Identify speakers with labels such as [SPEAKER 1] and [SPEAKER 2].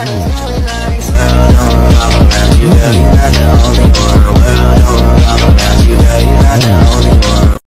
[SPEAKER 1] I don't know all around you, girl, you got the